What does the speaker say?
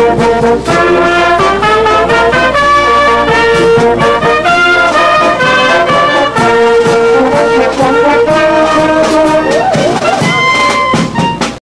Thank.